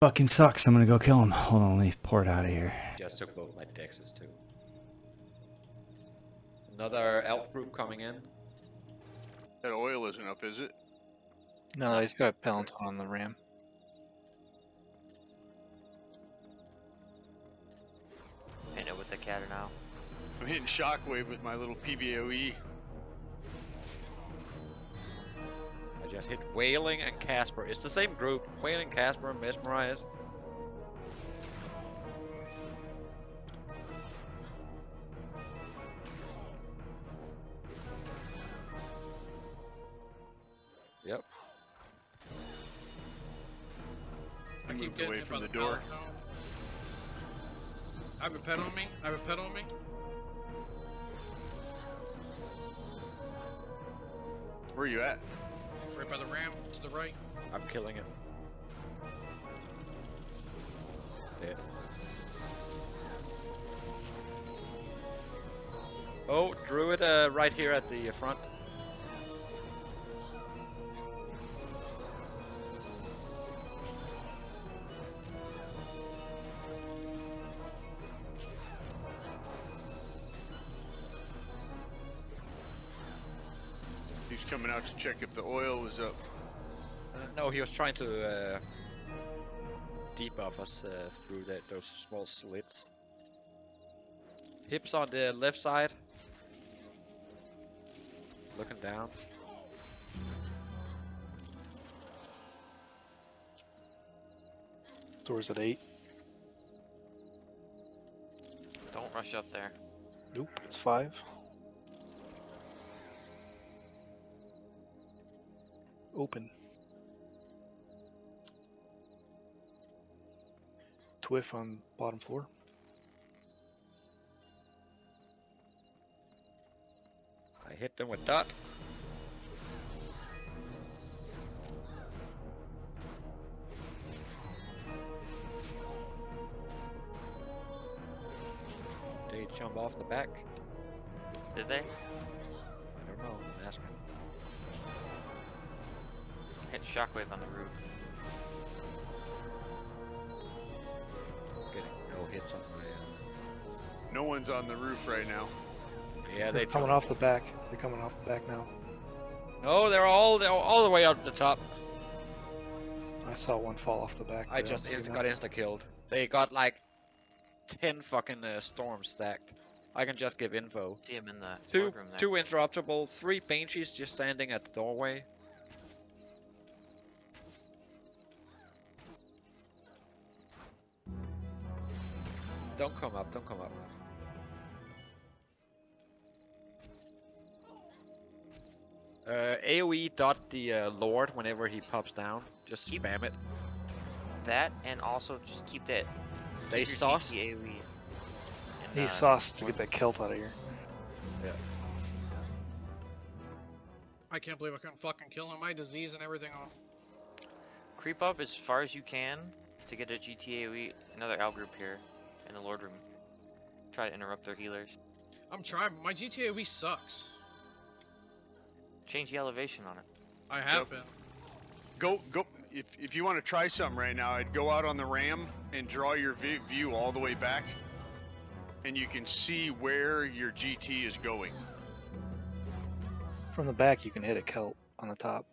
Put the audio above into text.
Fucking sucks. I'm gonna go kill him. Hold on, let me pour it out of here. Just took both my dexes too. Another elf group coming in. That oil isn't up, is it? No, he's got a peloton on the ram. Hit it with the cat now. I'm hitting shockwave with my little PBOE. Just hit Wailing and Casper. It's the same group. Wailing, Casper, Mesmerize. Yep. I keep moved away from by the door. I have a pet on me. I have a pet on me. Where are you at? Right by the ram to the right. I'm killing it. Dead. Oh, Druid uh, right here at the front. He's coming out to check if the oil was up. Uh, no, he was trying to uh, debuff us uh, through that, those small slits. Hips on the left side. Looking down. Doors at 8. Don't rush up there. Nope, it's 5. Open. Twiff on bottom floor. I hit them with dot. They jump off the back. Did they? I don't know. I'm asking. Hit shockwave on the roof. Getting no hits on my. Uh... No one's on the roof right now. Yeah, They're they coming off the back. They're coming off the back now. No, they're all they're all the way up the top. I saw one fall off the back. I just don't see insta that. got insta killed. They got like ten fucking uh, storms stacked. I can just give info. See him in the Two boardroom there. two interruptible, three banshees just standing at the doorway. Don't come up, don't come up. Uh, AoE dot the uh, Lord whenever he pops down. Just Keep- spam it. That and also just keep that. They keep your sauced. GT AoE and, He uh, sauced to get that kilt out of here. Yeah. I can't believe I couldn't fucking kill him. My disease and everything on. Creep up as far as you can to get a GT AoE. Another L group here in the Lord room. Try to interrupt their healers. I'm trying. but My GT AoE sucks. Change the elevation on it. I have Yep. been. Go, go. If, if you want to try something right now, I'd go out on the ram and draw your vi- view all the way back. And you can see where your GT is going. From the back, you can hit a kilt on the top.